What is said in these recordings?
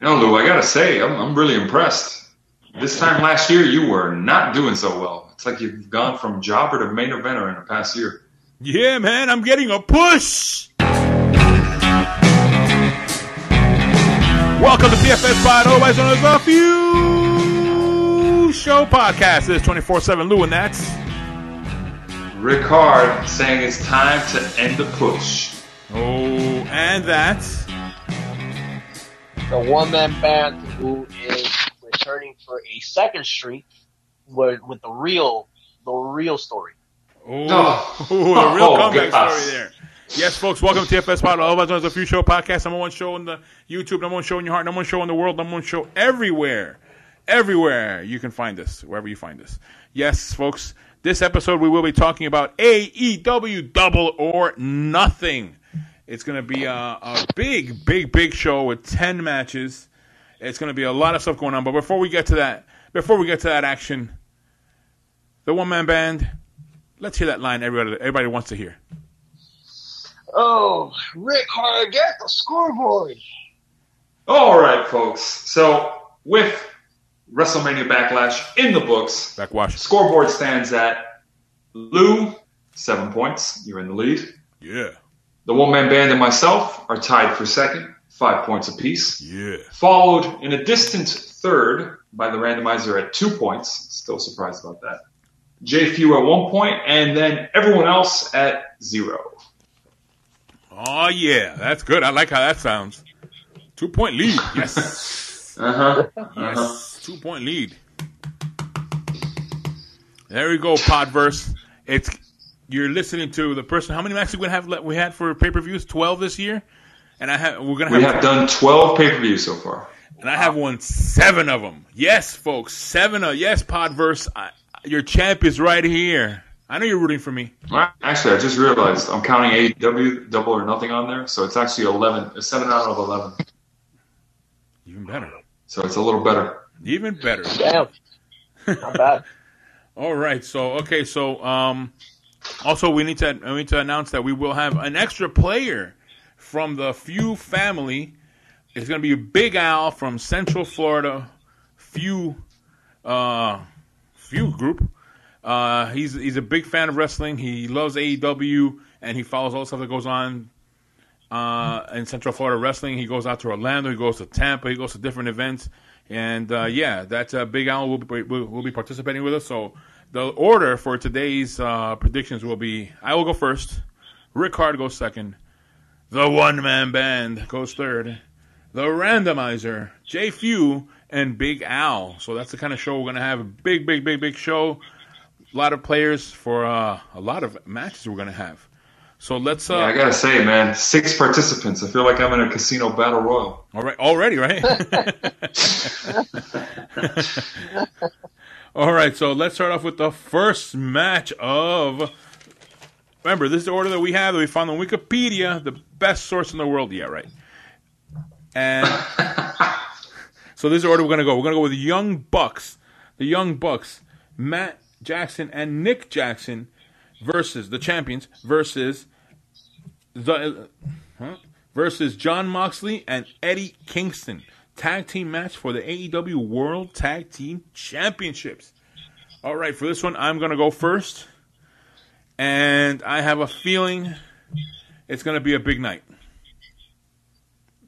You know, Lou, I gotta say, I'm, I'm really impressed. This time last year, you were not doing so well. It's like you've gone from jobber to main eventer in the past year. Yeah, man, I'm getting a push. Welcome to TFS Pod, otherwise known as the Few Show Podcast. This is 24 7 Lou, and that's. Ricard saying it's time to end the push. Oh, and that's. The one man band who is returning for a second streak with, with the real the real story. Oh, Oh. the real Oh, comeback story there. Yes, folks, welcome to TFS Pod, otherwise known as the Few Show Podcast. Number one show on the YouTube, number one show in your heart, number one show in the world, number one show everywhere. Everywhere you can find us, wherever you find us. Yes, folks, this episode we will be talking about AEW Double or Nothing. It's going to be a, a big, big, big show with 10 matches. It's going to be a lot of stuff going on. But before we get to that, before we get to that action, the one man band, let's hear that line everybody, everybody wants to hear. Oh, Rick Hard, get the scoreboard. All right, folks. So, with WrestleMania Backlash in the books, Backwash. scoreboard stands at Lou, seven points. You're in the lead. Yeah. The one man band and myself are tied for second, five points apiece. Yeah. Followed in a distant third by the randomizer at two points. Still surprised about that. J Few at one point, and then everyone else at zero. Oh, yeah. That's good. I like how that sounds. Two point lead. Yes. Uh huh. yes. Two point lead. There we go, Podverse. It's you're listening to the person. How many matches we have? le- We had for pay per views twelve this year, and I have we're gonna We have, have done 12 pay per views so far. and I have won seven of them. Yes, folks, seven of yes, Podverse. I, your champ is right here. I know you're rooting for me. Actually, I just realized I'm counting AEW double or nothing on there, so it's actually 11, seven out of 11. Even better. So it's a little better. Even better. Damn. Not bad. All right. So okay. So um, also we need to we need to announce that we will have an extra player from the Few family. It's going to be Big Al from Central Florida Few uh, Few group. Uh, he's he's a big fan of wrestling. He loves AEW and he follows all the stuff that goes on uh, in Central Florida wrestling. He goes out to Orlando. He goes to Tampa. He goes to different events. And uh, yeah, that's uh, Big Al will be will, will be participating with us. So the order for today's uh, predictions will be: I will go first. Rick Hard goes second. The one man band goes third. The randomizer, J Few, and Big Al. So that's the kind of show we're gonna have. A big, big, big, big show. A lot of players for uh, a lot of matches we're gonna have. So let's. Uh, Yeah, I gotta say, man, six participants. I feel like I'm in a casino battle royal. All right, already, right? All right, so let's start off with the first match of. Remember, this is the order that we have that we found on Wikipedia, the best source in the world. Yeah, right. And so this is the order we're gonna go. We're gonna go with the Young Bucks, the Young Bucks, Matt Jackson and Nick Jackson versus the champions versus the huh? versus Jon Moxley and Eddie Kingston. Tag team match for the AEW World Tag Team Championships. All right, for this one, I'm going to go first. And I have a feeling it's going to be a big night.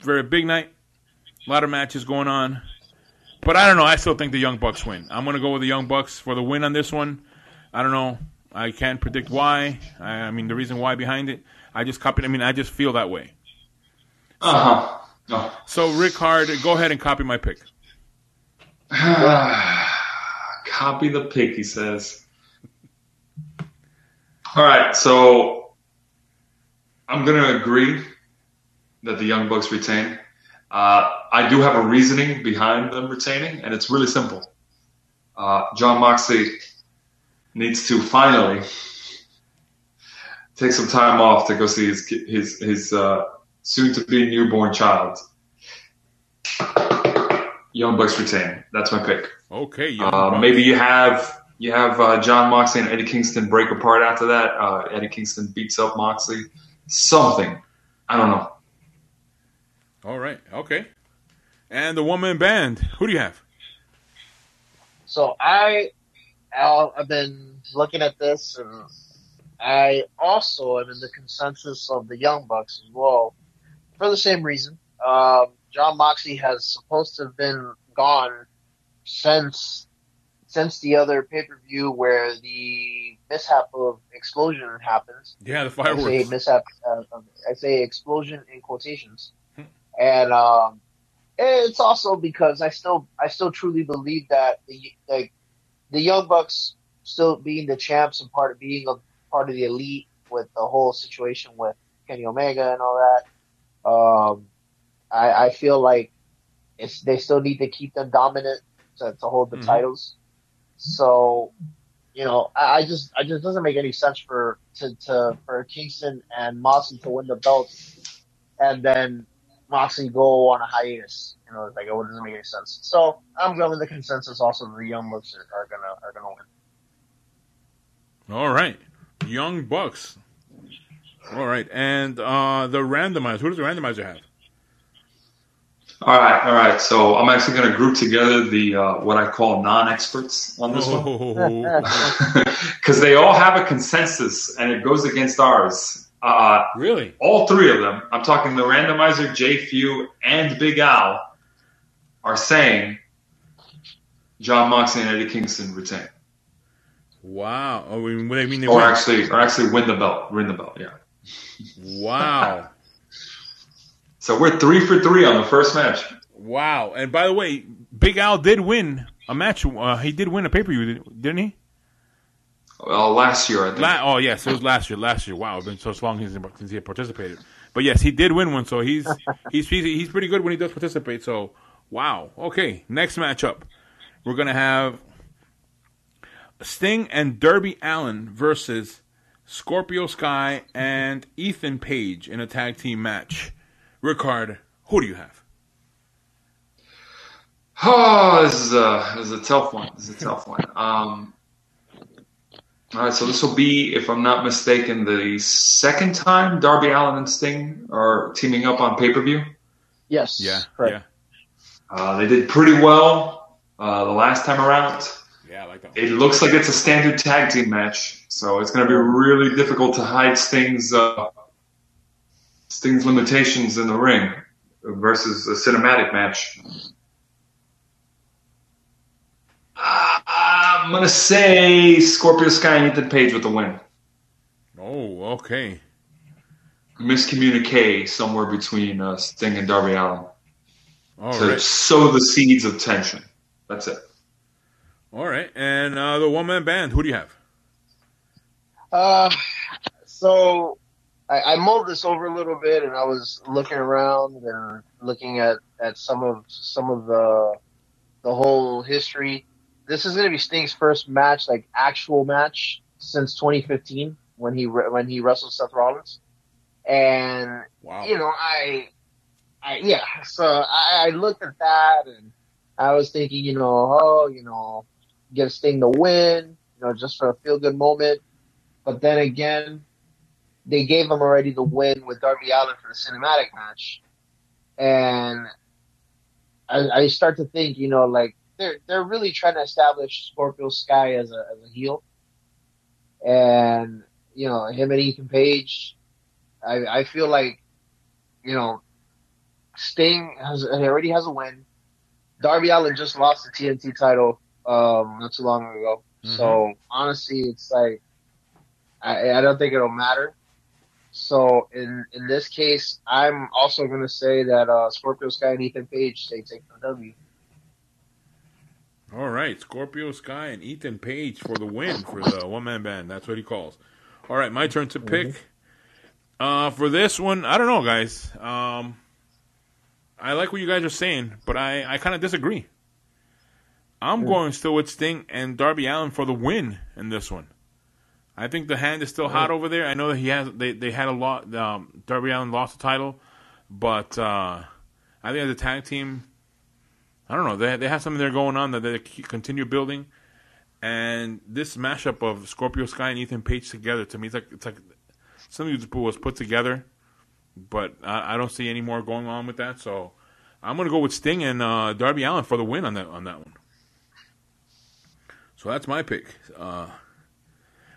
Very big night. A lot of matches going on. But I don't know. I still think the Young Bucks win. I'm going to go with the Young Bucks for the win on this one. I don't know. I can't predict why. I, I mean, the reason why behind it. I just copied. I mean, I just feel that way. Uh huh. Oh. So, Rick Hard, go ahead and copy my pick. Copy the pick, he says. All right, so I'm going to agree that the Young Bucks retain. Uh, I do have a reasoning behind them retaining, and it's really simple. Uh, Jon Moxley needs to finally take some time off to go see his his his uh, soon-to-be newborn child. Young Bucks retain. That's my pick. Okay, Young Uh, maybe you have you have uh, Jon Moxley and Eddie Kingston break apart after that. Uh, Eddie Kingston beats up Moxley. Something. I don't know. All right. Okay. And the one man band. Who do you have? So I, Al, I've been looking at this, and I also am in the consensus of the Young Bucks as well, for the same reason. Um, Jon Moxley has supposed to have been gone since since the other pay per view where the mishap of explosion happens. Yeah, the I say fireworks. mishap. Uh, I say explosion in quotations, and um, it's also because I still I still truly believe that the like the Young Bucks still being the champs and part of being a part of the elite with the whole situation with Kenny Omega and all that. Um, I, I feel like it's they still need to keep them dominant to, to hold the Mhm. titles. So, you know, I, I just I just doesn't make any sense for to, to for Kingston and Moxley to win the belts and then Moxley go on a hiatus. You know, like it doesn't make any sense. So I'm going with the consensus. Also, the Young Bucks are, are gonna are gonna win. All right. Young Bucks. All right. And uh, the randomizer. Who does the randomizer have? All right, all right. So I'm actually going to group together the uh, what I call non-experts on this one Oh, because they all have a consensus and it goes against ours. Uh, really? all three of them, I'm talking the randomizer, J. Few, and Big Al, are saying Jon Moxley and Eddie Kingston retain, Wow. Oh, I mean, they mean they or win. actually, or actually win the belt, win the belt. Yeah. Wow. So we're three for three on the first match. wow. And by the way, Big Al did win a match. Uh, he did win a pay per view, didn't he? Well, last year I think. La- oh yes, it was last year. Last year. Wow, it's been so long since, he had participated. But yes, he did win one, so he's he's he's, he's pretty good when he does participate. So wow. Okay, next matchup, we're gonna have Sting and Darby Allin versus Scorpio Sky and Ethan Page in a tag team match. Ricard, who do you have? Oh, this is a this is a tough one. This is a tough one. Um, all right, so this will be, if I'm not mistaken, the second time Darby Allin and Sting are teaming up on pay per view. Yes. Yeah, Correct. Uh, they did pretty well uh, the last time around. It looks like it's a standard tag team match, so it's going to be really difficult to hide Sting's uh, Sting's limitations in the ring versus a cinematic match. Uh, I'm going to say Scorpio Sky and Ethan Page with the win. Oh, okay. Miscommunicate somewhere between uh, Sting and Darby Allin All to right. sow the seeds of tension. That's it. All right. And uh, the one man band, who do you have? Uh, so I, I mulled this over a little bit, and I was looking around and looking at, at some of some of the the whole history. This is going to be Sting's first match, like actual match, since 2015 when he re- when he wrestled Seth Rollins, and Wow. you know I, I yeah. So I, I looked at that and I was thinking, you know, oh, you know, give Sting the win, you know, just for a feel good moment. But then again, they gave him already the win with Darby Allin for the cinematic match, and I, I start to think, you know, like they're they're really trying to establish Scorpio Sky as a as a heel, and you know him and Ethan Page. I I feel like, you know, Sting has already has a win. Darby Allin just lost the TNT title um not too long ago. So honestly, it's like I, I don't think it'll matter. So in in this case, I'm also going to say that uh, Scorpio Sky and Ethan Page they take the W. All right, Scorpio Sky and Ethan Page for the win for the one man band. That's what he calls. All right, my turn to pick. Uh, for this one, I don't know, guys. Um, I like what you guys are saying, but I, I kind of disagree. I'm going still with Sting and Darby Allin for the win in this one. I think the hand is still hot over there. I know that he has they, they had a lot. Um, Darby Allin lost the title, but uh, I think as a tag team, I don't know. They they have something there going on that they continue building, and this mashup of Scorpio Sky and Ethan Page together to me, it's like it's like something was was put together, but I, I don't see any more going on with that. So I'm gonna go with Sting and uh, Darby Allin for the win on that on that one. So that's my pick. Uh,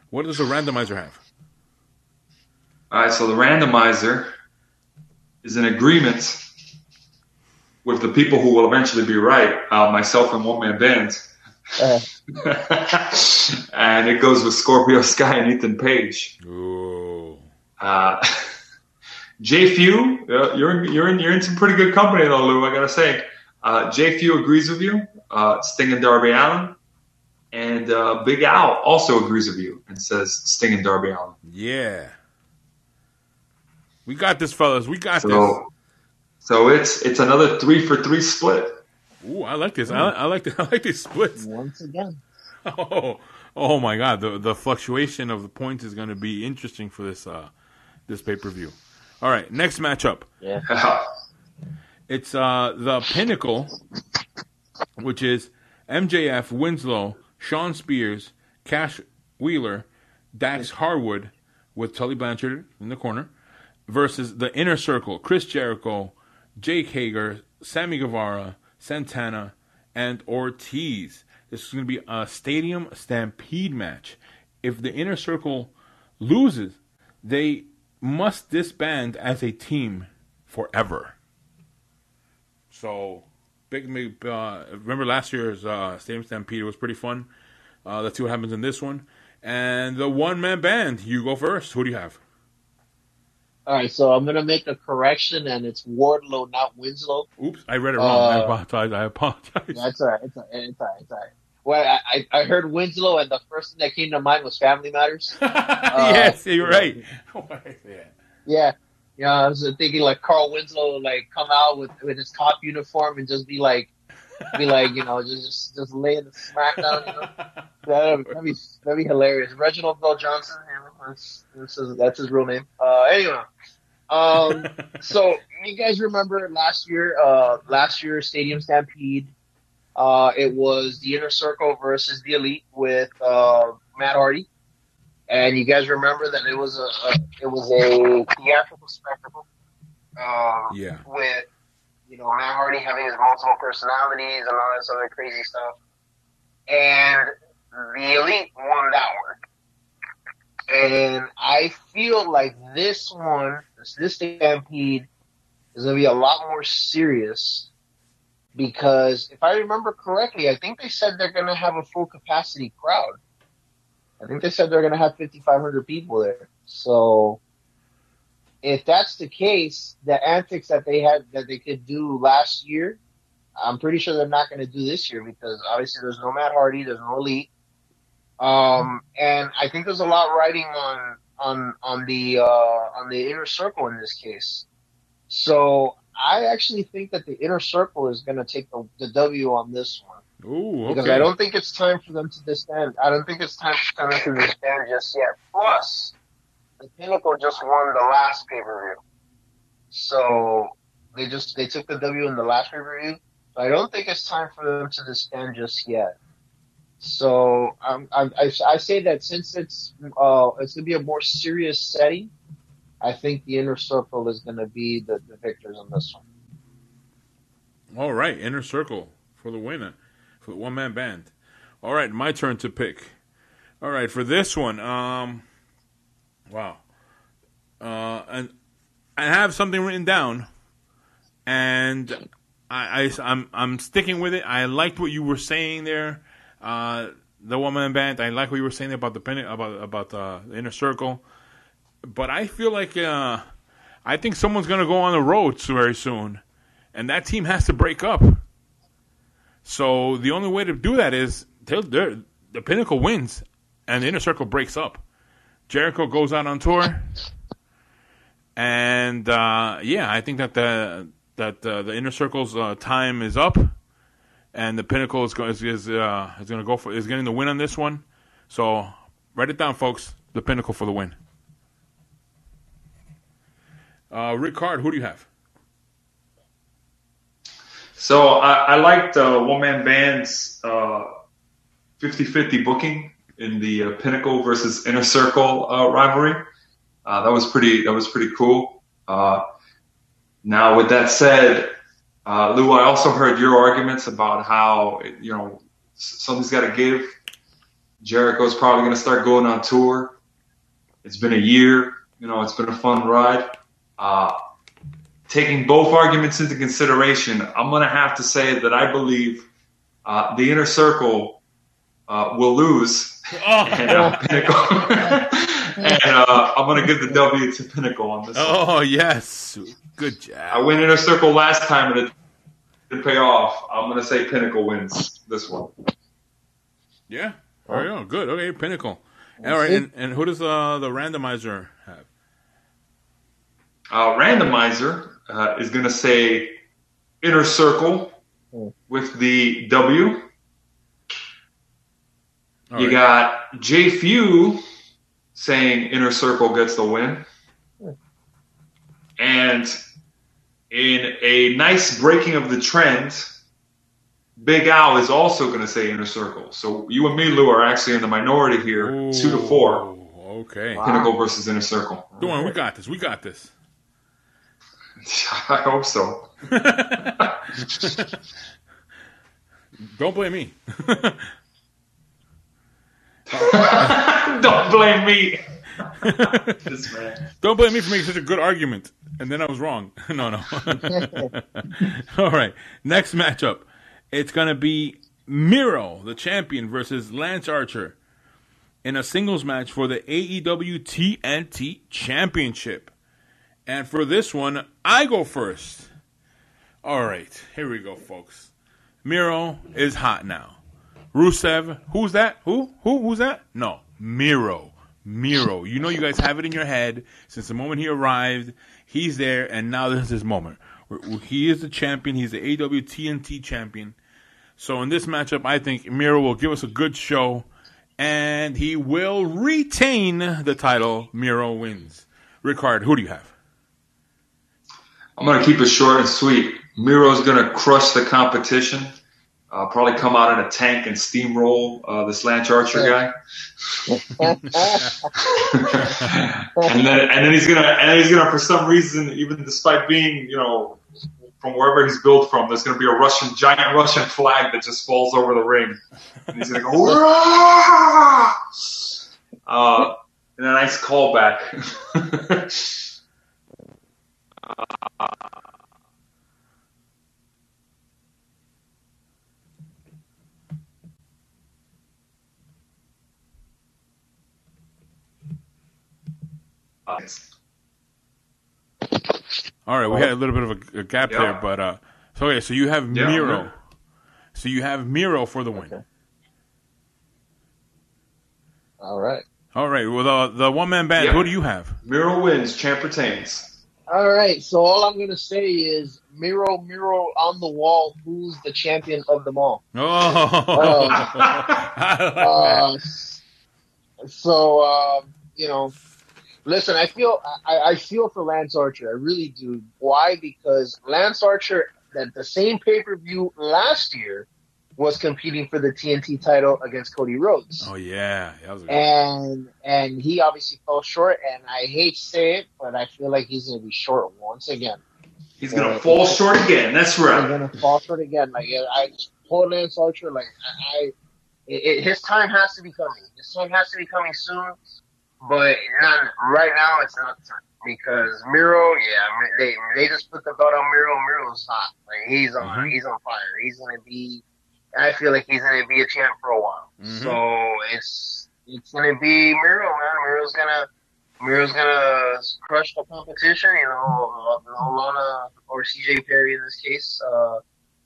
what does the randomizer have? All right, so the randomizer is in agreement with the people who will eventually be right, uh, myself and one man band. Uh, and it goes with Scorpio Sky and Ethan Page. Ooh. Uh, Jay Few, uh, you're in, you're in you're in some pretty good company though, Lou. I gotta say, uh, Jay Few agrees with you. Uh, Sting and Darby Allin, and uh, Big Al also agrees with you and says Sting and Darby Allin. Yeah. We got this, fellas. We got So, so it's it's another three for three split. this. Ooh, I like this. I, I like the, I like these splits. once again. Oh, oh my God! The the fluctuation of the points is going to be interesting for this uh this pay per view. All right, next matchup. Yeah. It's uh the Pinnacle, which is MJF, Winslow, Shawn Spears, Cash Wheeler, Dax Harwood, with Tully Blanchard in the corner, versus the Inner Circle: Chris Jericho, Jake Hager, Sammy Guevara, Santana, and Ortiz. This is going to be a stadium stampede match. If the Inner Circle loses, they must disband as a team forever. So, big, big uh, remember last year's uh, Stadium Stampede was pretty fun. Uh, let's see what happens in this one. And the one man band, you go first. Who do you have? All right, so I'm gonna make a correction, and it's Wardlow, not Winslow. Oops, I read it wrong. I Uh, apologize. I apologize. That's all right. It's all right. It's all right. It's all right. Well, I, I I heard Winslow, and the first thing that came to mind was Family Matters. yes, you're right. yeah. Yeah. Yeah, I was thinking like Carl Winslow would, like come out with with his cop uniform and just be like, be like, you know, just just, just laying the smackdown. You know, that'd, that'd be that'd be hilarious. Reginald VelJohnson, you know, that's that's his, that's his real name. Uh, anyway, um, so you guys remember last year, uh, last year Stadium Stampede. Uh, it was the Inner Circle versus the Elite with uh, Matt Hardy. And you guys remember that it was a, a it was a theatrical spectacle. Um, yeah. with you know Matt Hardy having his multiple personalities and all this other crazy stuff, and the Elite won that one. And I feel like this one, this, this Stampede, is going to be a lot more serious because if I remember correctly, I think they said they're going to have a full capacity crowd. I think they said they're going to have 5,500 people there. So if that's the case, the antics that they had that they could do last year, I'm pretty sure they're not going to do this year because obviously there's no Matt Hardy, there's no Elite, um, and I think there's a lot riding on on on the uh, on the inner circle in this case. So I actually think that the inner circle is going to take the, the W on this one Ooh, okay. because I don't think it's time for them to disband. I don't think it's time for them to disband just yet. Plus, the Pinnacle just won the last pay per view, so they just they took the W in the last pay per view. I don't think it's time for them to disband just yet. So I, I I say that since it's uh it's gonna be a more serious setting, I think the inner circle is gonna be the, the victors on this one. All right, inner circle for the winner, for the one man band. All right, my turn to pick. All right, for this one, um, wow, uh, and I have something written down, and I, I I'm I'm sticking with it. I liked what you were saying there, uh, the woman man band. I like what you were saying about the about about uh, the inner circle, but I feel like uh, I think someone's gonna go on the road very soon and that team has to break up. So the only way to do that is they're, they're, the Pinnacle wins, and the Inner Circle breaks up. Jericho goes out on tour, and uh, yeah, I think that the that uh, the Inner Circle's uh, time is up, and the Pinnacle is going is is, uh, is going to go for is getting the win on this one. So write it down, folks. The Pinnacle for the win. Uh, Rick Card, who do you have? So I, I liked uh, one man band's uh, 50-50 booking in the uh, Pinnacle versus Inner Circle uh, rivalry. Uh, that was pretty. That was pretty cool. Uh, now, with that said, Lou, I also heard your arguments about how you know something's got to give. Jericho's probably going to start going on tour. It's been a year. You know, it's been a fun ride. Uh, taking both arguments into consideration, I'm going to have to say that I believe uh, the inner circle uh, will lose, Oh. and uh, Pinnacle. and uh, I'm going to give the W to Pinnacle on this. one. Oh yes, good job. I went in a circle last time and it didn't pay off. I'm going to say Pinnacle wins this one. Yeah. There you go. Good. Okay, Pinnacle. All right, and, and who does uh, the randomizer have? Uh, randomizer uh, is going to say inner circle Hmm. with the W. All you right. got J Few saying inner circle gets the win. And in a nice breaking of the trend, Big Al is also going to say inner circle. So you and me, Lou, are actually in the minority here, two to four. Ooh, Okay. Wow. Pinnacle versus inner circle. Don't worry, we got this. We got this. I hope so. Don't blame me. Don't blame me. Don't blame me for making such a good argument. And then I was wrong. No, no. All right. Next matchup. It's going to be Miro, the champion, versus Lance Archer in a singles match for the AEW TNT Championship. And for this one, I go first. All right. Here we go, folks. Miro is hot now. Rusev, who's that? Who? Who? Who's that? No, Miro. Miro. You know, you guys have it in your head since the moment he arrived. He's there, and now this is his moment. He is the champion. He's the AW TNT champion. So in this matchup, I think Miro will give us a good show, and he will retain the title. Miro wins. Ricard, who do you have? I'm going to keep it short and sweet. Miro's going to crush the competition. Uh, probably come out in a tank and steamroll uh, this Lance Archer guy, and then and then he's gonna and then he's gonna for some reason, even despite being you know from wherever he's built from, there's gonna be a Russian giant Russian flag that just falls over the ring, and he's gonna go. "Hurrah!" Uh, and a nice callback. All right, we had a little bit of a, a gap Yeah. there, but uh, so okay, so you have Yeah, Miro, yeah. so you have Miro for the win. Okay. All right. All right, well the the one man band, Yeah. who do you have? Miro wins, champ retains. All right. So all I'm gonna say is Miro, Miro on the wall. Who's the champion of them all? Oh. I like that. Uh, so um, you know, listen. I feel I, I feel for Lance Archer. I really do. Why? Because Lance Archer, at the same pay per view last year, was competing for the TNT title against Cody Rhodes. Oh yeah, that was a and and he obviously fell short. And I hate to say it, but I feel like he's going to be short once again. He's gonna fall short again. That's right. He's right. going to fall short again. Like I poor Lance Archer. Like I, I it, it, his time has to be coming. His time has to be coming soon. But not right now. It's not time because Miro. Yeah, they they just put the belt on Miro. Miro's hot. Like he's on. Mhm. He's on fire. He's going to be. I feel like he's going to be a champ for a while. Mhm. So it's it's going to be Miro, man. Miro's gonna Miro's gonna crush the competition. You know, uh, or CJ Perry in this case, uh,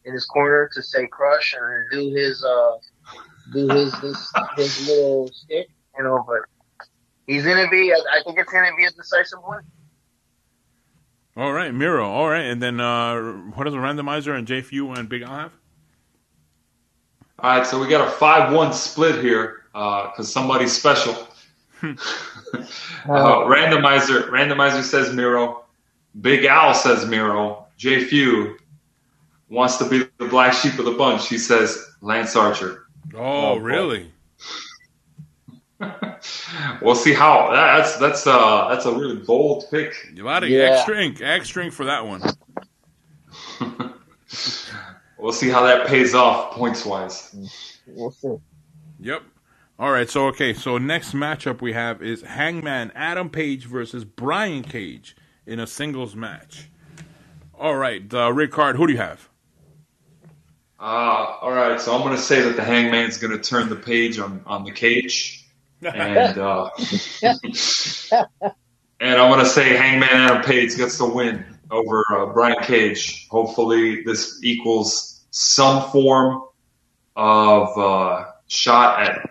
in his corner to say crush and do his uh, do his his his little stick. You know, but he's gonna be. I I think it's gonna be a decisive win. All right, Miro. All right, and then uh, what does the randomizer and J Few and Big Al have? All right, so we got a five-one split here because somebody's special. uh, randomizer, randomizer says Miro. Big Al says Miro. J Few wants to be the black sheep of the bunch. He says Lance Archer. Oh, Oh, really? we'll see how that's that's uh that's a really bold pick. A lot of Yeah. extra ink, extra ink for that one. we'll see how that pays off points wise. We'll see. Yep. All right. So okay. So next matchup we have is Hangman Adam Page versus Brian Cage in a singles match. All right, uh, Ricard, who do you have? Uh, all right, so I'm going to say that the Hangman's going to turn the page on, on the cage, and uh, and I'm going to say Hangman Adam Page gets the win over uh, Brian Cage. Hopefully, this equals some form of uh, shot at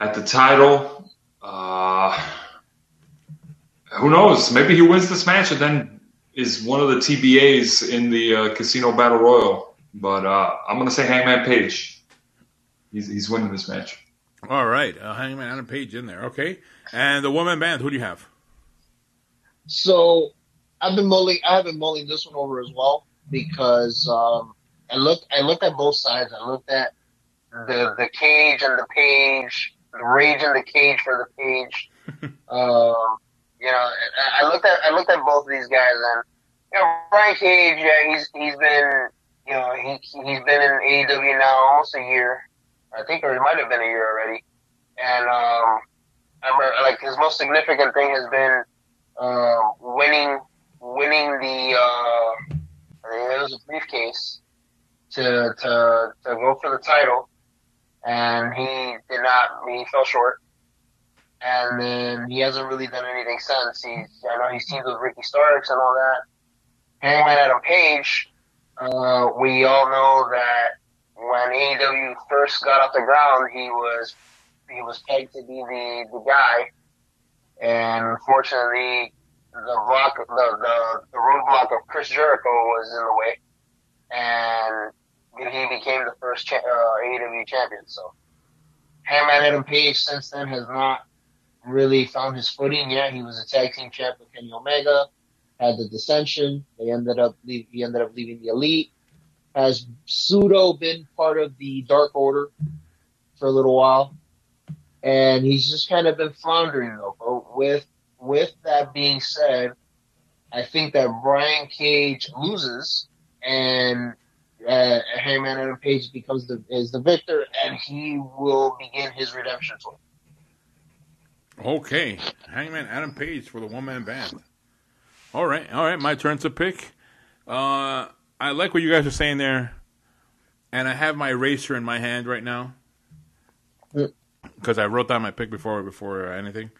at the title. Uh, who knows? Maybe he wins this match and then is one of the TBAs in the uh, Casino Battle Royal. But uh, I'm going to say Hangman Page. He's, he's winning this match. All right, uh, Hangman Adam Page in there. Okay, and the woman band. Who do you have? So I've been mulling. I have been mulling this one over as well because um, I looked. I looked at both sides. I looked at the the cage and the page, the rage and the cage for the page. um, you know, I, I looked at I looked at both of these guys and you know Brian Cage. Yeah, he's he's been you know he he's been in AEW now almost a year. I think, it might have been a year already. And um, I remember, like his most significant thing has been uh, winning winning the uh, it was a briefcase to to to go for the title, and he did not. He fell short, and then he hasn't really done anything since. He's I know he's teamed with Ricky Starks and all that. Hangman Adam Page, uh, we all know that when AEW first got off the ground, he was he was pegged to be the the guy, and unfortunately, the block the the, the roadblock of Chris Jericho was in the way, and he became the first cha- uh, AEW champion. So, Hangman Adam Page since then has not really found his footing yet. He was a tag team champ with Kenny Omega, had the dissension. They ended up leave, he ended up leaving the Elite has pseudo been part of the Dark Order for a little while, and he's just kind of been floundering. But with with that being said, I think that Brian Cage loses, and uh, Hangman Adam Page becomes the is the victor, and he will begin his redemption story. Okay, Hangman Adam Page for the one man band. All right, all right, my turn to pick. Uh, I like what you guys are saying there, and I have my eraser in my hand right now because I wrote down my pick before before anything.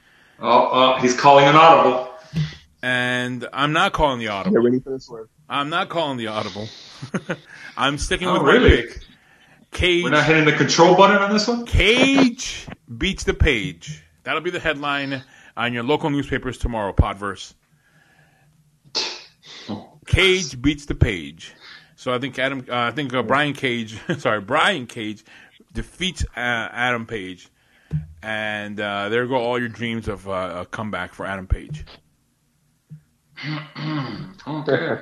Oh, uh, he's calling an audible. And I'm not calling the audible. Get ready for this word. I'm not calling the audible. I'm sticking Oh, with really? my pick. Cage. We're not hitting the control button on this one. Cage beats the page. That'll be the headline on your local newspapers tomorrow, Podverse. Cage beats the page. So I think Adam, uh, I think uh, Brian Cage, sorry, Brian Cage defeats uh, Adam Page, and uh, there go all your dreams of uh, a comeback for Adam Page. Okay.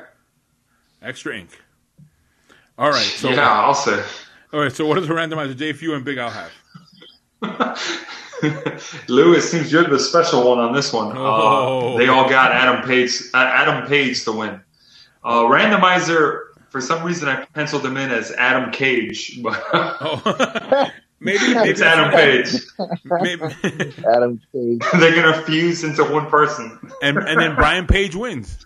Extra ink. All right, so yeah, I'll say. all right, so what is the randomizer J Few and Big Al have? Lou, it seems you're the special one on this one. Oh. Uh, they all got Adam Page. Uh, Adam Page to win. Uh, randomizer. For some reason, I penciled him in as Adam Cage, Oh, maybe it's Adam Page. Maybe, Adam Page. They're gonna fuse into one person. and and then Brian Page wins.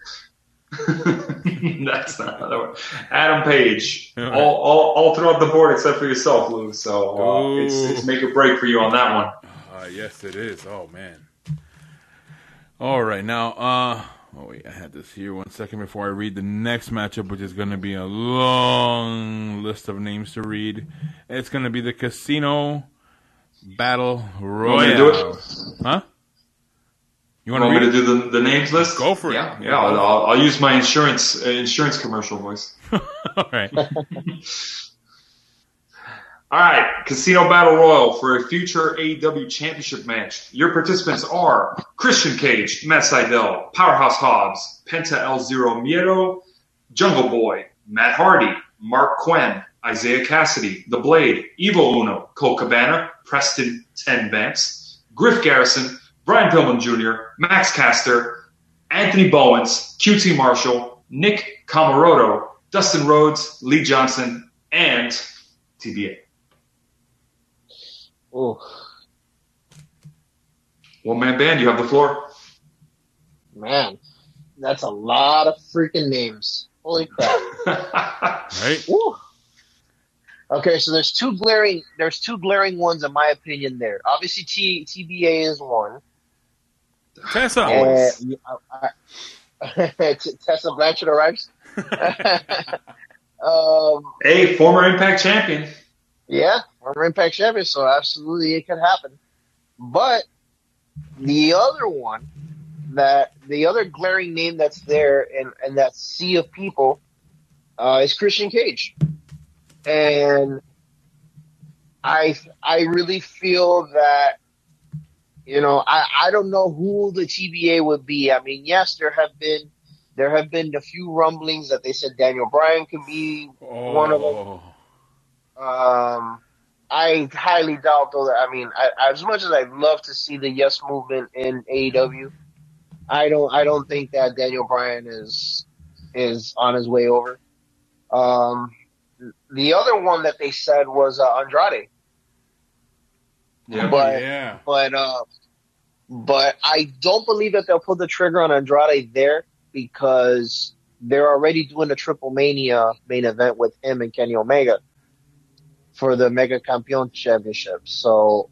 That's not how that works. Adam Page, All all, right. all, all throughout the board except for yourself, Lou. So uh, it's, it's make or break for you on that one. Uh, yes, it is. Oh man. All right, now. uh Oh wait, I had this here one second before I read the next matchup, which is going to be a long list of names to read. It's going to be the Casino Battle want me to do Royale. Huh? You You want to want me to it? do the, the names list? Go for it. Yeah, Yeah, yeah. I'll, I'll, I'll use my insurance uh, insurance commercial voice. All right. All right, Casino Battle Royal for a future AEW Championship match. Your participants are Christian Cage, Matt Sydal, Powerhouse Hobbs, Penta El Zero Miedo, Jungle Boy, Matt Hardy, Marq Quen, Isiah Kassidy, The Blade, Evil Uno, Colt Cabana, Preston Ten Vance, Griff Garrison, Brian Pillman Jr., Max Caster, Anthony Bowens, QT Marshall, Nick Comoroto, Dustin Rhodes, Lee Johnson, and TBA. Ooh, One man band, you have the floor. man, that's a lot of freaking names. Holy crap! Right? Woo. Okay, so there's two glaring there's two glaring ones in my opinion there. Obviously T TBA is one. Tessa. Always. And I, I, Tessa Blanchard arrives. um, a former Impact champion. Yeah, former Impact champion, so absolutely it could happen. But the other one that the other glaring name that's there and and that sea of people uh, is Christian Cage, and I I really feel that you know I I don't know who the TBA would be. I mean, yes, there have been there have been a few rumblings that they said Daniel Bryan could be one of them. Um, I highly doubt though that I mean, I, as much as I'd love to see the Yes movement in AEW, I don't I don't think that Daniel Bryan is is on his way over. Um, the other one that they said was uh, Andrade, Yeah. but yeah. but uh, but I don't believe that they'll pull the trigger on Andrade there because they're already doing a Triple Mania main event with him and Kenny Omega for the Mega Campeon Championship. So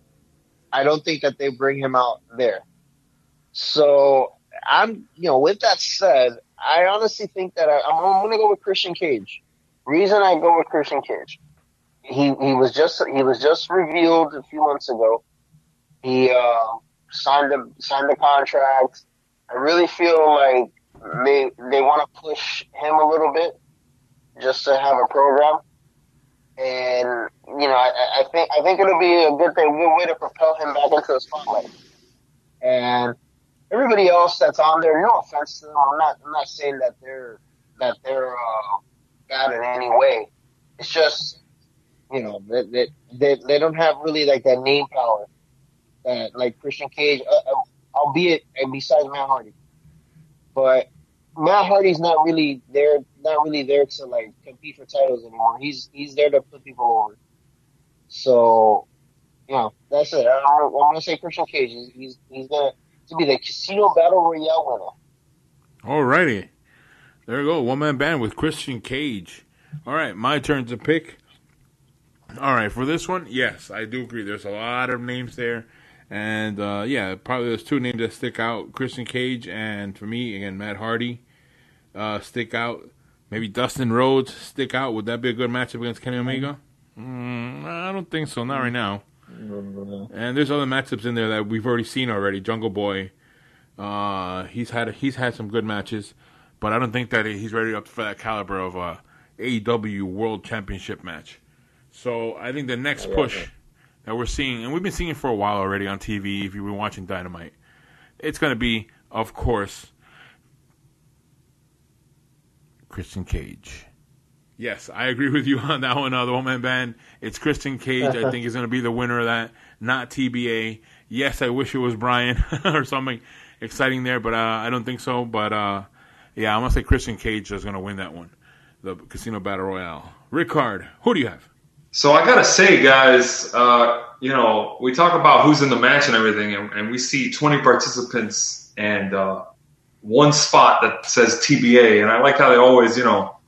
I don't think that they bring him out there. So I'm, you know, with that said, I honestly think that I, I'm, I'm going to go with Christian Cage. Reason I go with Christian Cage, he he was just he was just revealed a few months ago. He uh, signed a signed a contract. I really feel like they they want to push him a little bit just to have a program. And you know, I, I think I think it'll be a good thing, good way to propel him back into the spotlight. And everybody else that's on there, no offense to them, I'm not I'm not saying that they're that they're uh, bad in any way. It's just you know they they they, they don't have really like that name power that like Christian Cage, uh, uh, albeit and besides Matt Hardy, but Matt Hardy's not really there, not really there to like compete for titles anymore. He's he's there to put people over. So, you know, that's it. I, I'm gonna say Christian Cage. He's he's, he's gonna to be the Casino Battle Royale winner. Alrighty. There we go. One man band with Christian Cage. All right, my turn to pick. All right, for this one, yes, I do agree. There's a lot of names there. And uh, yeah, probably there's two names that stick out Christian Cage and for me, again, Matt Hardy uh, stick out. Maybe Dustin Rhodes stick out. Would that be a good matchup against Kenny Omega? Mm, I don't think so. Not right now. And there's other matchups in there that we've already seen already. Jungle Boy, uh, he's had he's had some good matches, but I don't think that he's ready up for that caliber of a AEW World Championship match. So I think the next push that we're seeing, and we've been seeing it for a while already on TV. If you've been watching Dynamite, it's going to be, of course, Christian Cage. Yes, I agree with you on that one. Uh, the one man band. It's Christian Cage. I think is going to be the winner of that, not TBA. Yes, I wish it was Brian or something exciting there, but uh, I don't think so. But uh, yeah, I'm gonna say Christian Cage is going to win that one, the Casino Battle Royale. Rickard, who do you have? So I gotta say, guys, uh, you know, we talk about who's in the match and everything, and, and we see 20 participants and uh, one spot that says TBA, and I like how they always, you know,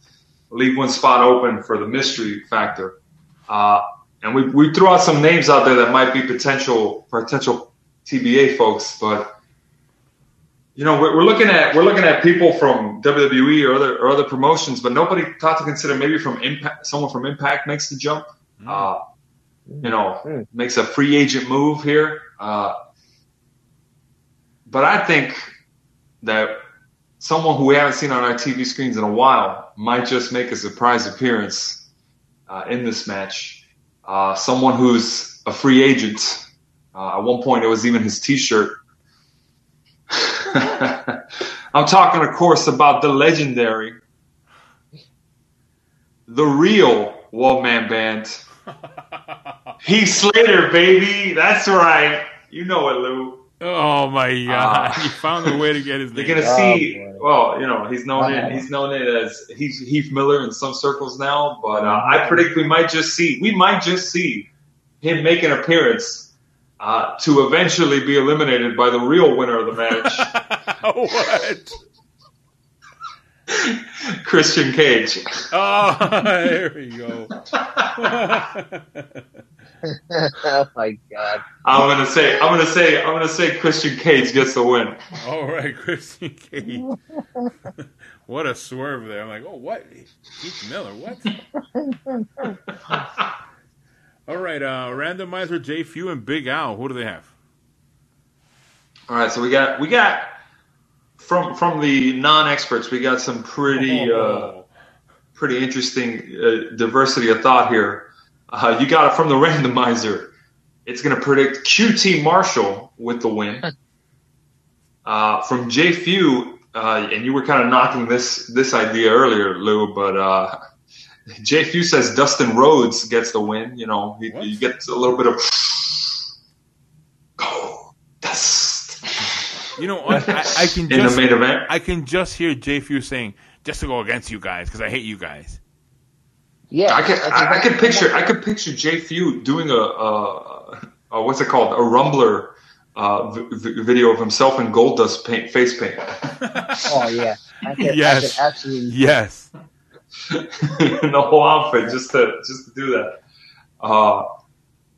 leave one spot open for the mystery factor. Uh, and we we threw out some names out there that might be potential potential TBA folks, but you know, we're, we're looking at we're looking at people from WWE or other or other promotions, but nobody thought to consider maybe from Impact, someone from Impact makes the jump. Uh, you know, Mm. makes a free agent move here. Uh, but I think that someone who we haven't seen on our TV screens in a while might just make a surprise appearance uh, in this match. Uh, someone who's a free agent. Uh, at one point, it was even his T-shirt. I'm talking, of course, about the legendary, the real one man band. Heath Slater, baby. That's right. You know it, Lou. Oh my god! Uh, you found a way to get his You're gonna Oh, see. boy. Well, you know, he's known it. He's known it as he's Heath Miller in some circles now. But uh, I predict we might just see. We might just see him make an appearance uh, to eventually be eliminated by the real winner of the match, what? Christian Cage. Oh, there we go. oh my god. I'm gonna say. I'm gonna say. I'm gonna say Christian Cage gets the win. All right, Christian Cage. what a swerve there! I'm like, oh, what? Keith Miller, what? All right, uh, randomizer J Few and Big Al. Who do they have? All right, so we got we got from from the non-experts, we got some pretty uh, Oh. pretty interesting uh, diversity of thought here. Uh, you got it from the randomizer. It's going to predict QT Marshall with the win. Uh, from J Few, uh, and you were kind of knocking this this idea earlier, Lou, but uh, J Few says Dustin Rhodes gets the win. You know, you get a little bit of go dust You know? I, I can in the main event. I can just hear J Few saying just to go against you guys because I hate you guys. Yeah. I could I, I could picture I could picture J Few doing a, a, a what's it called a Rumbler uh, v- v- video of himself in gold dust paint face paint Oh yeah. I could, Yes. I could absolutely. Yes. in the whole outfit just to just to do that. Uh,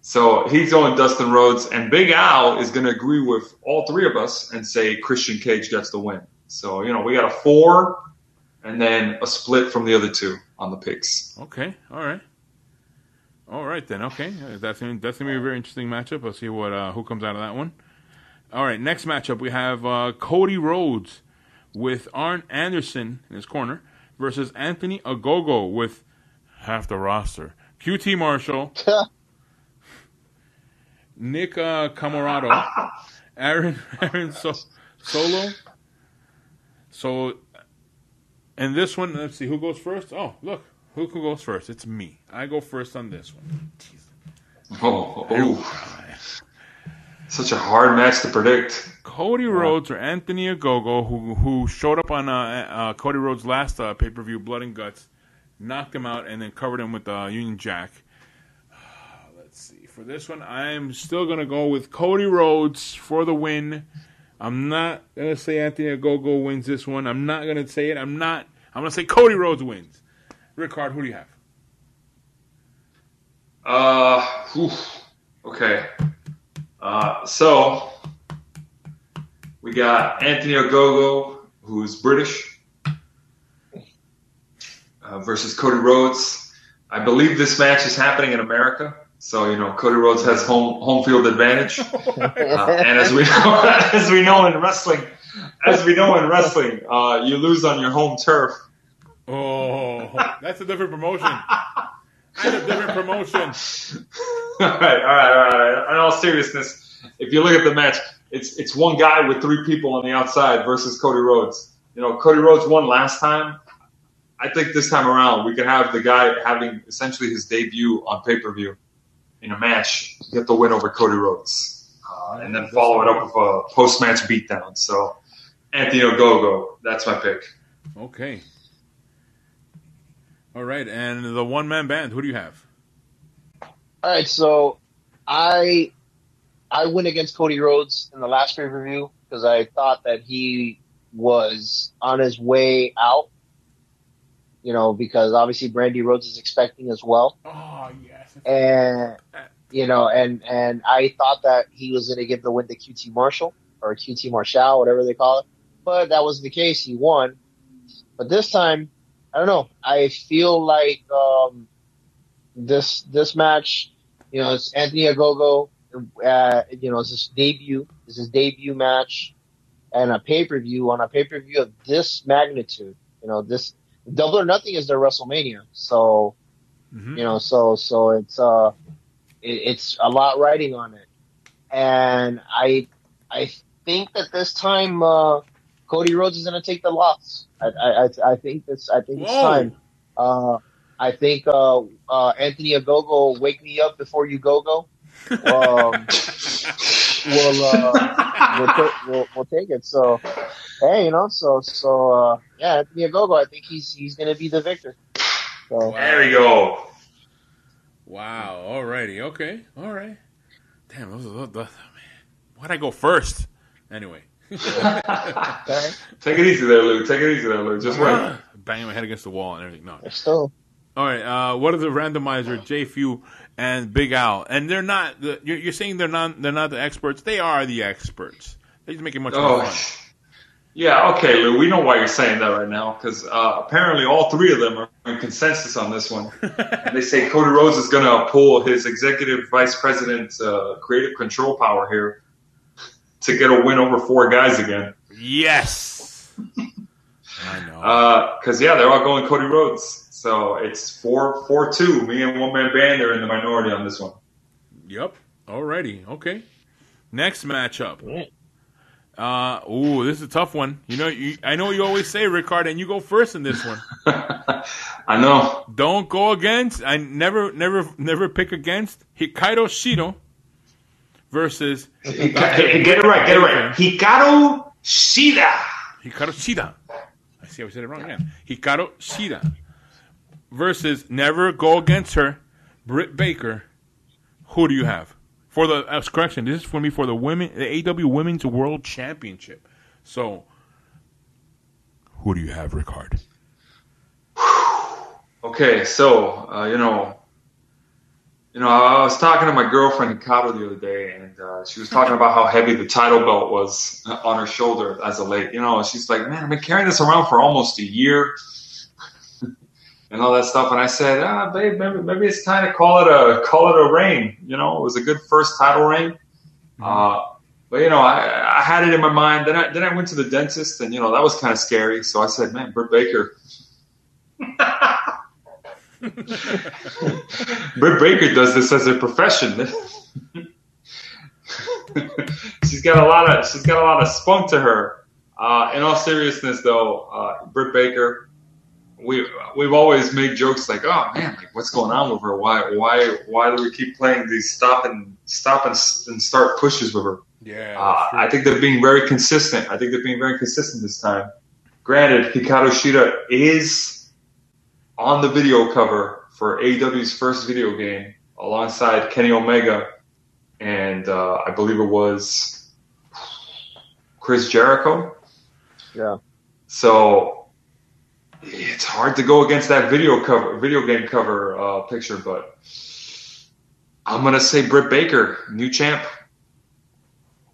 so he's going Dustin Rhodes, and Big Al is going to agree with all three of us and say Christian Cage gets the win. So you know we got a four, and then a split from the other two on the picks. Okay. All right. All right then. Okay. That's gonna, that's gonna be a very interesting matchup. Let's see what uh, who comes out of that one. All right. Next matchup we have uh, Cody Rhodes with Arn Anderson in his corner versus Anthony Ogogo with half the roster. QT Marshall, Nick uh, Comoroto, Aaron Aaron so- Solow. So, and this one, let's see who goes first. Oh, look, who goes first? It's me. I go first on this one. Jeez. Oh, oh, such a hard match to predict. Cody Rhodes or Anthony Ogogo, who who showed up on uh, uh, Cody Rhodes' last uh, pay per view, Blood and Guts, knocked him out, and then covered him with uh, Union Jack. Let's see. For this one, I'm still gonna go with Cody Rhodes for the win. I'm not gonna say Anthony Ogogo wins this one. I'm not gonna say it. I'm not. I'm gonna say Cody Rhodes wins. Rickard, who do you have? Uh, whew, okay. Uh, so we got Anthony Ogogo, who's British, uh, versus Cody Rhodes. I believe this match is happening in America, so you know Cody Rhodes has home home field advantage. Uh, and as we know, as we know in wrestling, as we know in wrestling, uh, you lose on your home turf. Oh, that's a different promotion. That's a different promotion. all right, all right, all right. In all seriousness, if you look at the match, it's it's one guy with three people on the outside versus Cody Rhodes. You know, Cody Rhodes won last time. I think this time around we could have the guy having essentially his debut on pay per view in a match get the win over Cody Rhodes, uh, and then follow it up with a post match beatdown. So Anthony Ogogo, that's my pick. Okay. All right, and the one man band. Who do you have? All right, so I I went against Cody Rhodes in the last pay per view because I thought that he was on his way out. You know, because obviously Brandy Rhodes is expecting as well, Oh yes. And you know, and and I thought that he was going to give the win to QT Marshall or QT Marshall, whatever they call it, but that wasn't the case. He won, but this time, I don't know. I feel like um, this this match, you know, it's Anthony Ogogo. Uh, you know, it's his debut. It's his debut match, and a pay per view on a pay per view of this magnitude. You know, this Double or Nothing is their WrestleMania, so Mhm. you know, so so it's uh, it, it's a lot riding on it, and I I think that this time uh, Cody Rhodes is going to take the loss. I I I- think this I think it's time. Uh, I think uh, uh, Anthony Ogogo, wake me up before you go go. Um, we'll, uh, we'll, ta- we'll, we'll take it. So, hey, you know, so, so, uh, yeah, Anthony Ogogo, I think he's, he's going to be the victor. So, There we go. Wow. Alrighty. Okay. All right. Damn. Those, those, those, man. Why'd I go first? Anyway. Take it easy there, Lou. Take it easy there, Lou. Just wait. Banging my head against the wall and everything. No. Still, All right. Uh, what are the randomizer? J Few and Big Al, and they're not. The, you're, you're saying they're not. They're not the experts. They are the experts. They just make it much more Oh, fun. yeah. Okay, Lou. We know why you're saying that right now because uh, apparently all three of them are in consensus on this one. and they say Cody Rhodes is going to pull his executive vice president uh, creative control power here to get a win over four guys again. Yes. I know. Because yeah, they're all going Cody Rhodes. So it's four four two. Me and one man band are in the minority on this one. Yep. Alrighty. Okay. Next matchup. Uh, ooh, this is a tough one. You know, you, I know you always say, Ricard, and you go first in this one. I know. Don't go against. I never, never, never pick against Hikaru Shido versus Get it right. Get it right. Hikaru Shida. Hikaru Shida. I see, I said it wrong again. Hikaru Shida versus never go against her, Britt Baker. Who do you have? For the uh, correction, this is for me for the women, the AEW Women's World Championship. So, who do you have, Ricard? Okay, so uh, you know, you know, I was talking to my girlfriend Hikaru the other day, and uh, she was talking about how heavy the title belt was on her shoulder as of late. You know, she's like, "Man, I've been carrying this around for almost a year." And all that stuff, and I said, "Ah, babe, maybe, maybe it's time to call it a call it a reign." You know, it was a good first title reign. Uh, but you know, I, I had it in my mind. Then I then I went to the dentist, and you know that was kind of scary. So I said, "Man, Britt Baker." Britt Baker does this as a profession. she's got a lot of she's got a lot of spunk to her. Uh, in all seriousness, though, uh, Britt Baker, we we've always made jokes like, "Oh man, like what's going on with her? Why why why do we keep playing these stop and stop and, and start pushes with her?" Yeah, Uh, I think they're being very consistent. I think they're being very consistent this time. Granted, Hikaru Shida is on the video cover for AEW's first video game alongside Kenny Omega and uh, I believe it was Chris Jericho. yeah. So it's hard to go against that video cover, video game cover uh, picture, but I'm gonna say Britt Baker, new champ.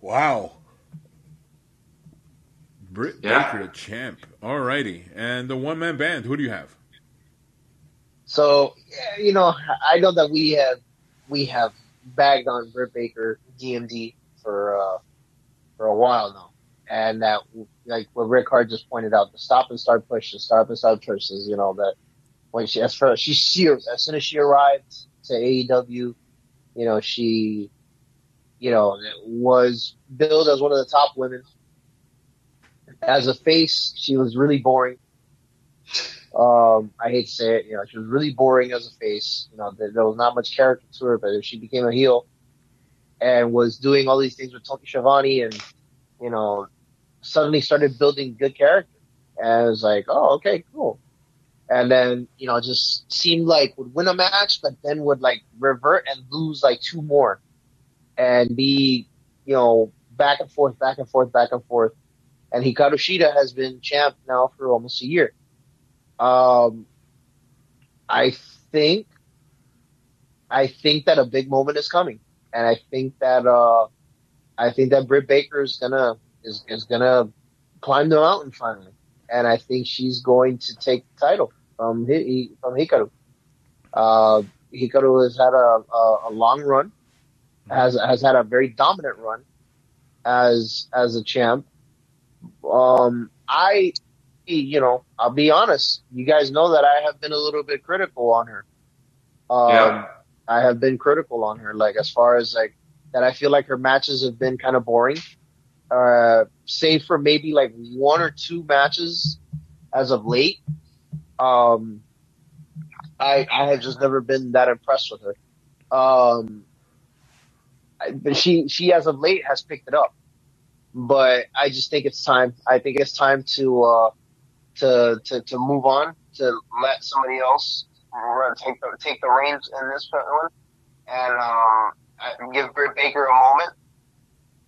Wow. Britt Yeah. Baker, the champ. Alrighty. And the one man band, who do you have? So, you know, I know that we have we have bagged on Britt Baker DMD for uh, for a while now, and that like what Rick Hart just pointed out, the stop and start push, the stop and start pushes. You know that when she as far she, she as soon as she arrived to AEW, you know she, you know, was billed as one of the top women. As a face, she was really boring. Um, I hate to say it, you know, she was really boring as a face. You know, there, there was not much character to her, but if she became a heel and was doing all these things with Tony Schiavone and, you know, suddenly started building good character. And it was like, oh, okay, cool. And then, you know, just seemed like would win a match, but then would like revert and lose like two more and be, you know, back and forth, back and forth, back and forth. And Hikaru Shida has been champ now for almost a year. Um, I think, I think that a big moment is coming, and I think that uh, I think that Britt Baker is gonna is is gonna climb the mountain finally, and I think she's going to take the title from Hi- from Hikaru. Uh, Hikaru has had a, a, a long run, has has had a very dominant run as as a champ. Um, I you know, I'll be honest. You guys know that I have been a little bit critical on her. Um, Yeah. I have been critical on her, like as far as like that. I feel like her matches have been kind of boring. Uh, save for maybe like one or two matches as of late. Um, I I have just never been that impressed with her. Um, but she she as of late has picked it up. But I just think it's time. I think it's time to uh, to to to move on to let somebody else take the take the reins in this one and um, give Britt Baker a moment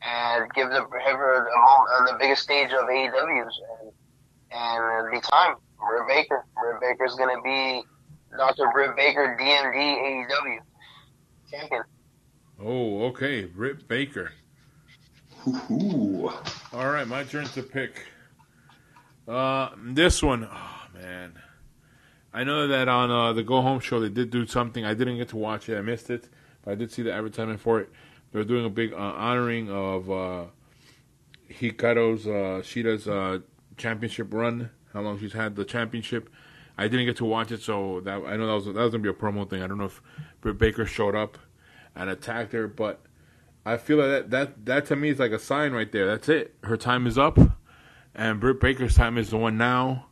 and give the her a moment on the biggest stage of AEW's and and it'll be time. Britt Baker. Britt Baker's gonna be Dr. Britt Baker, DMD AEW champion. Oh, okay, Britt Baker. Ooh. All right, my turn to pick. Uh, this one, oh man, I know that on uh, the Go Home show they did do something. I didn't get to watch it. I missed it, but I did see the advertisement for it. They're doing a big uh, honoring of uh, Hikaru's uh, Shida's uh, championship run. How long she's had the championship. I didn't get to watch it, so that I know that was that was gonna be a promo thing. I don't know if Britt Baker showed up and attacked her, but I feel like that that that to me is like a sign right there. That's it. Her time is up, and Britt Baker's time is the one now.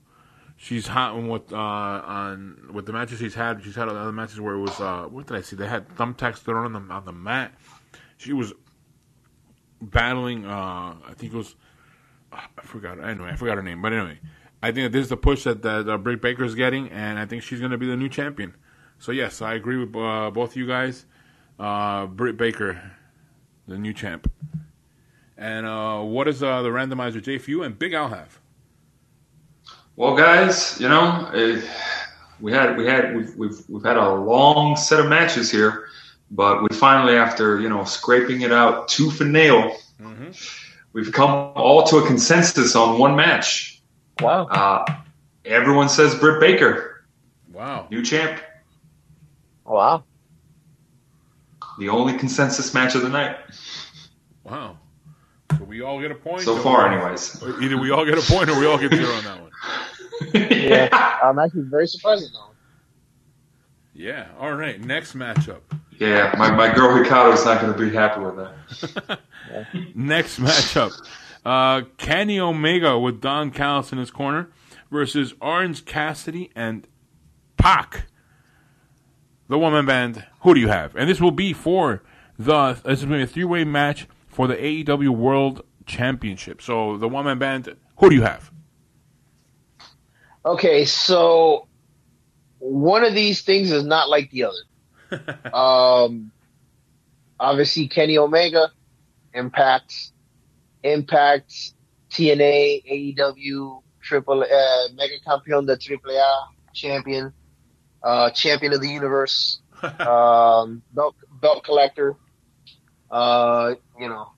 She's hot on what uh, on with the matches she's had. She's had other matches where it was uh, what did I see? They had thumbtacks thrown on the on the mat. She was battling. Uh, I think it was. I forgot. Anyway, I forgot her name. But anyway, I think that this is the push that that uh, Britt Baker is getting, and I think she's going to be the new champion. So yes, I agree with uh, both of you guys. Uh, Britt Baker, the new champ. And uh, uh, the randomizer J Few and Big Al have? Well, guys, you know, eh, we had we had we've, we've we've had a long set of matches here, but we finally, after you know, scraping it out tooth and nail, Mm-hmm. we've come all to a consensus on one match. Wow. Uh, everyone says Britt Baker, Wow. new champ. Wow. The only consensus match of the night Wow. So we all get a point? so or- far, anyways. Either we all get a point or we all get zero on that one. Yeah. I'm actually very surprised though. Yeah. All right. Next matchup. Yeah, my, my girl Ricardo's not going to be happy with that. Next matchup. Uh, Kenny Omega with Don Callis in his corner versus Orange Cassidy and Pac. The one man band. Who do you have? And this will be for the. This is going to be a three way match for the AEW World Championship. So the one man band. Who do you have? Okay, so one of these things is not like the other. um, obviously Kenny Omega, Impact, Impact, TNA, AEW, Triple uh, Mega Campeon de Triple A champion, uh, champion of the universe, um, belt belt collector. Uh, you know,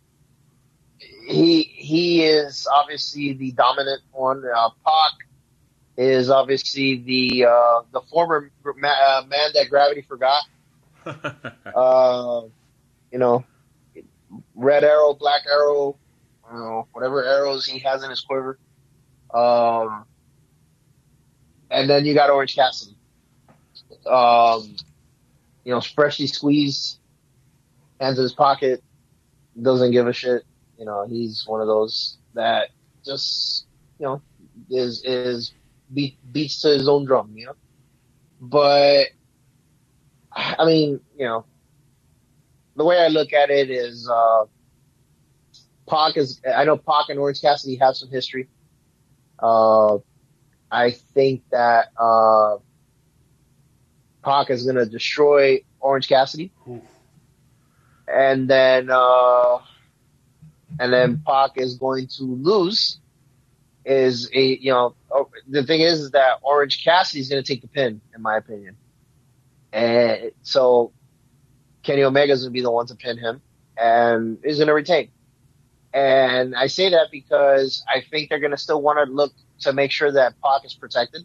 he he is obviously the dominant one. Uh, Pac is obviously the uh, the former ma- uh, man that gravity forgot. Uh, you know, red arrow, black arrow, you know, whatever arrows he has in his quiver. Um, and then you got Orange Cassidy. Um, you know, freshly squeezed, hands in his pocket, doesn't give a shit. You know, he's one of those that just, you know, is is beat, beats to his own drum, you know. But I mean, you know, the way I look at it is, uh, Pac is. I know Pac and Orange Cassidy have some history. Uh, I think that uh, Pac is going to destroy Orange Cassidy, Oof. and then uh, and then Pac is going to lose. Is a you know oh, the thing is, is that Orange Cassidy is going to take the pin, in my opinion, and so Kenny Omega is going to be the one to pin him, and is going to retain. And I say that because I think they're going to still want to look to make sure that Pac is protected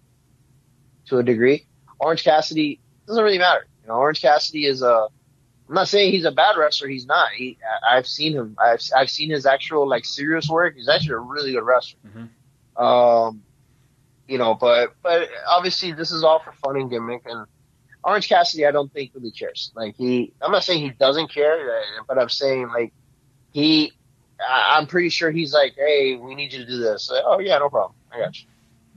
to a degree. Orange Cassidy doesn't really matter. You know, Orange Cassidy is a. I'm not saying he's a bad wrestler. He's not. He, I've seen him. I've I've seen his actual like serious work. He's actually a really good wrestler. Mhm. Um, you know, but but obviously this is all for fun and gimmick. And Orange Cassidy, I don't think really cares. Like he, I'm not saying he doesn't care, uh, but I'm saying like he. I'm pretty sure he's like, hey, we need you to do this. Uh, Oh yeah, no problem. I got you.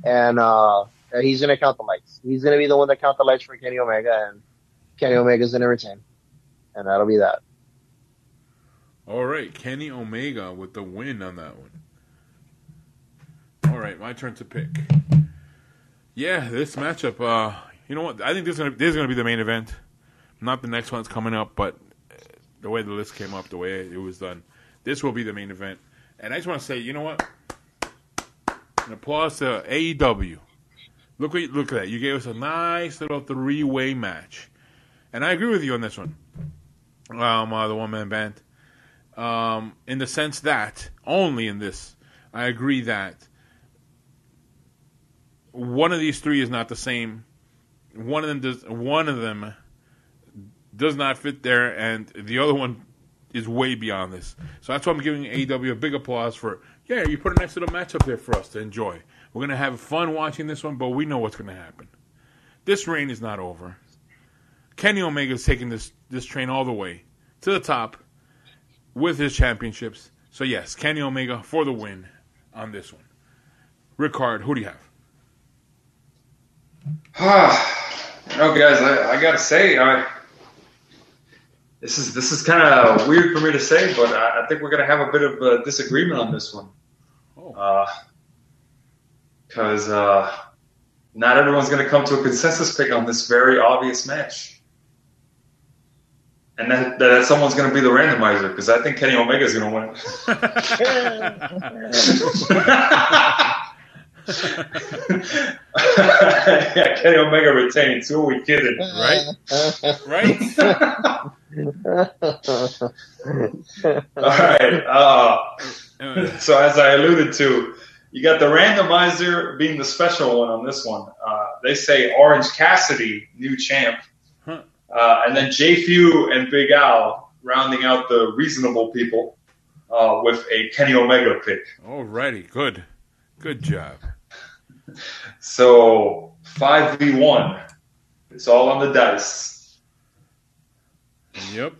And uh, he's gonna count the lights. He's gonna be the one that count the lights for Kenny Omega, and Kenny Omega's gonna retain, and that'll be that. All right, Kenny Omega with the win on that one. Right, my turn to pick. Yeah, this matchup. Uh, you know what? I think this is gonna, this is to be the main event. Not the next one's coming up, but uh, the way the list came up, the way it was done, this will be the main event. And I just want to say, you know what? An applause to AEW. Look what you, look at that. You gave us a nice little three way match, and I agree with you on this one. Um, uh, the one man band. Um, in the sense that only in this, I agree that one of these three is not the same. One of them does. One of them does not fit there, and the other one is way beyond this. So that's why I'm giving AEW a big applause for. Yeah, you put a nice little match up there for us to enjoy. We're gonna have fun watching this one, but we know what's gonna happen. This reign is not over. Kenny Omega is taking this this train all the way to the top with his championships. So yes, Kenny Omega for the win on this one. Ricard, who do you have? you know, guys, I, I gotta say, I this is this is kind of weird for me to say, but I, I, think we're gonna have a bit of a disagreement on this one. Oh. Because uh, uh, not everyone's gonna come to a consensus pick on this very obvious match, and that, that someone's gonna be the randomizer because I think Kenny Omega is gonna win. yeah, Kenny Omega retains. Who are we kidding? Right? right? All right. Uh, so, as I alluded to, you got the randomizer being the special one on this one. Uh, they say Orange Cassidy, new champ. Uh, and then J Few and Big Al rounding out the reasonable people uh, with a Kenny Omega pick. Alrighty, good. Good job. So five v one. It's all on the dice. Yep.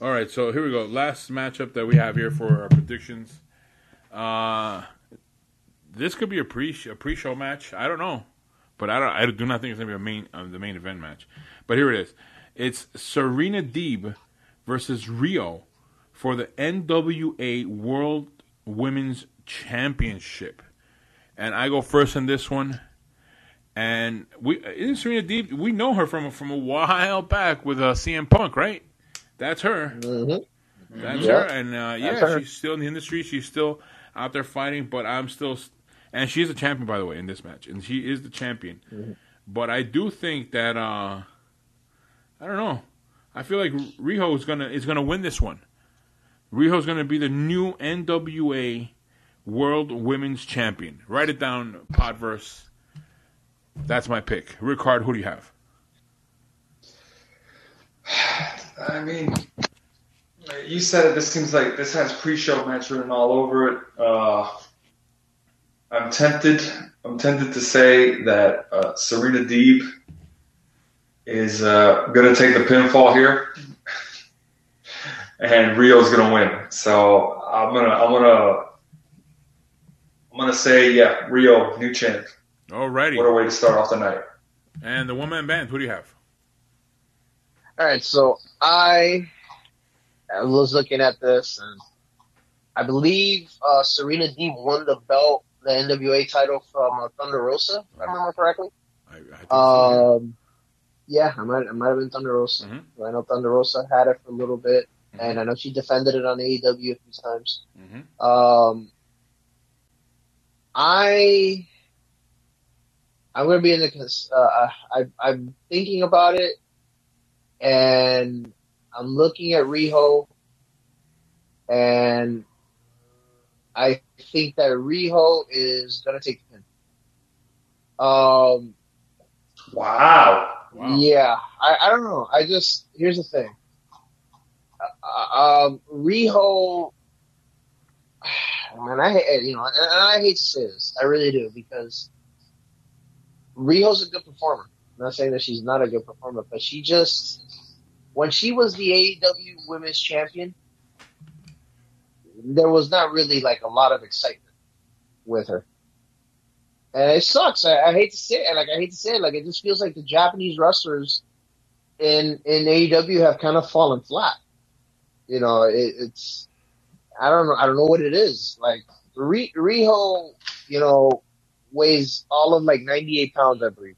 All right, so here we go. Last matchup that we have here for our predictions. Uh, this could be a pre a pre show match. I don't know, but I don't. I do not think it's gonna be a main uh, the main event match. But here it is. It's Serena Deeb versus Riho for the NWA World Women's Championship and I go first in this one. And we isn't Serena Deeb? We know her from from a while back with uh, CM Punk, right? That's her. Mm-hmm. That's her. And uh, yeah, her. she's still in the industry. She's still out there fighting. But I'm still, and she's a champion by the way in this match, and she is the champion. Mm-hmm. But I do think that uh, I don't know. I feel like Riho is gonna is gonna win this one. Riho's gonna be the new NWA World Women's Champion. Write it down, Podverse. That's my pick. Ricard, who do you have? I mean, you said it. This seems like this has pre-show match written all over it. Uh, I'm tempted. I'm tempted to say that uh, Serena Deeb is uh, going to take the pinfall here, and Riho's going to win. So I'm gonna I'm gonna I'm gonna say yeah, Riho new champ. Alrighty. What a way to start off the night. And the one man band, who do you have? All right, so I, I was looking at this, and I believe uh, Serena Deeb won the belt, the NWA title from uh, Thunder Rosa, if I remember correctly. I, I um, yeah, I might, I might have been Thunder Rosa. Mm-hmm. I know Thunder Rosa had it for a little bit, mm-hmm. and I know she defended it on AEW a few times. Mm-hmm. Um, I I'm gonna be in the uh, I I'm thinking about it, and I'm looking at Riho, and I think that Riho is gonna take the pin. Um. Wow. wow. Yeah, I, I don't know. I just here's the thing. Uh, um, Riho man, I hate you know, and I hate to say this, I really do because Riho's a good performer. I'm not saying that she's not a good performer, but she just when she was the AEW Women's Champion, there was not really like a lot of excitement with her, and it sucks. I, I hate to say it, like I hate to say it, like it just feels like the Japanese wrestlers in in AEW have kind of fallen flat. you know, it, it's I don't know. I don't know what it is. Like Riho, you know, weighs all of like 98 pounds, I believe.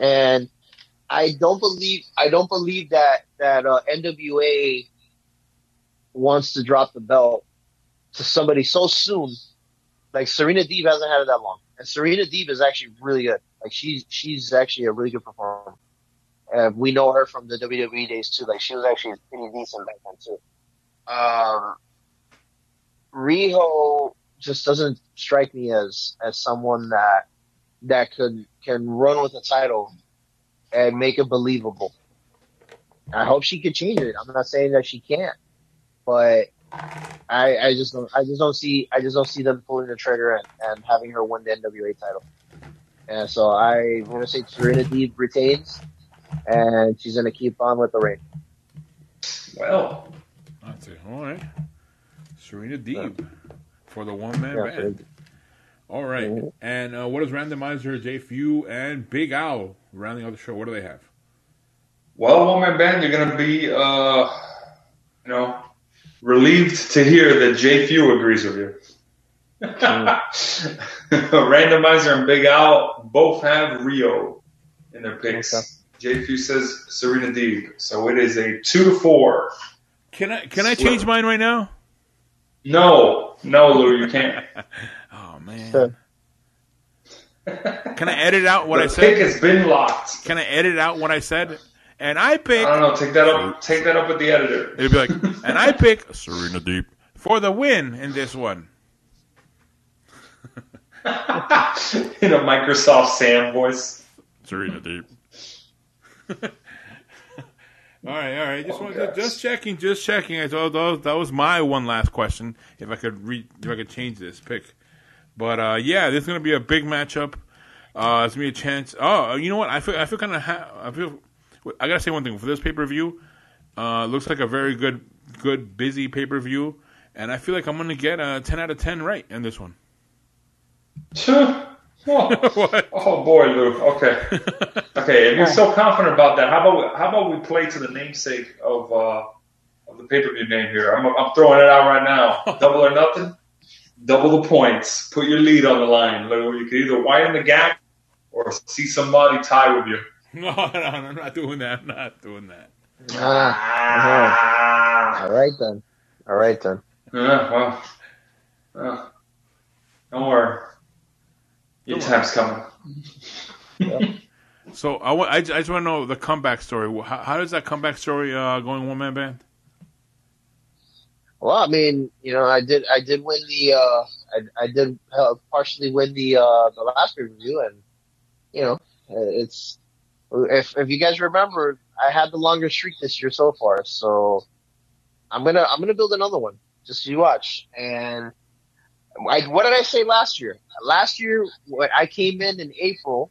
And I don't believe I don't believe that that uh, NWA wants to drop the belt to somebody so soon. Like Serena Deeb hasn't had it that long, and Serena Deeb is actually really good. Like she's she's actually a really good performer. And we know her from the WWE days too. Like she was actually pretty decent back then too. Um, Riho just doesn't strike me as as someone that that could can run with a title and make it believable. I hope she could change it. I'm not saying that she can't, but I I just don't I just don't see I just don't see them pulling the trigger and, and having her win the NWA title. And so I want to say Serena retains, and she's to keep on with the reign. Well, that's. All right. Serena Deeb yeah. for the one man yeah, band. All right. mm-hmm. And uh, what is randomizer, J Few, and Big Al rounding out the show? What do they have? Well, one man band, you're going to be, uh, you know, relieved to hear that J Few agrees with you. Mm. Randomizer and Big Al both have Riho in their picks. Okay. J Few says Serena Deeb, so it is a two to four. Can I can I change mine right now? No, no, Lou, you can't. oh man. Can I edit out what the I said? Pick has been locked. Can I edit out what I said? And I pick. I don't know. Take that up. Take that up with the editor. It'd be like, and I pick Serena Deeb for the win in this one. in a Microsoft Sam voice. Serena Deeb. All right, all right. Just oh, wanted, just checking, just checking. I thought that was, that was my one last question. If I could re, if I could change this pick, but uh, yeah, this is gonna be a big matchup. Uh, it's gonna be a chance. Oh, you know what? I feel I feel kind of ha- I feel. I gotta say one thing for this pay per view. Uh, looks like a very good, good busy pay per view, and I feel like I'm gonna get a ten out of ten right in this one. Oh, oh boy, Lou. Okay, okay. If you're so confident about that, how about we, how about we play to the namesake of uh, of the pay per view name here? I'm, I'm throwing it out right now. Double or nothing. Double the points. Put your lead on the line, Lou. You can either widen the gap or see somebody tie with you. No, no, no I'm not doing that. I'm not doing that. Ah, All right then. All right then. Yeah, well, uh, don't worry. Your time's coming. So I, I, just want to know the comeback story. How, how does that comeback story uh, going one man band? Well, I mean, you know, I did I did win the uh, I, I did partially win the uh, the last review, and you know, it's if if you guys remember, I had the longest streak this year so far, so I'm gonna I'm gonna build another one. Just you watch, and I, what did I say last year? Last year, when I came in in April,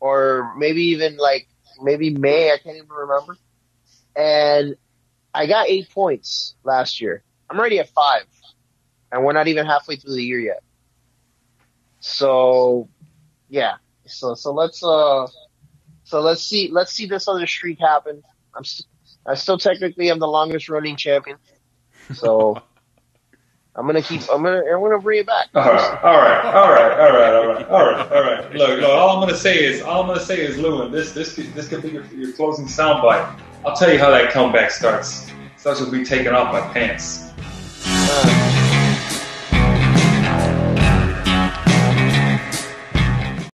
or maybe even like maybe May, I can't even remember. And I got eight points last year. I'm already at five, and we're not even halfway through the year yet. So, yeah. So so let's uh, so let's see let's see this other streak happen. I'm st- I still technically am the longest running champion. So. I'm gonna keep. I'm gonna. I'm gonna bring it back. All right. All right. All right. All right. All right. All right. All right. Look. Look. All I'm gonna say is. All I'm gonna say is, Lewin. This. This. This could be your, your closing soundbite. I'll tell you how that comeback starts. Starts with me taking off my pants.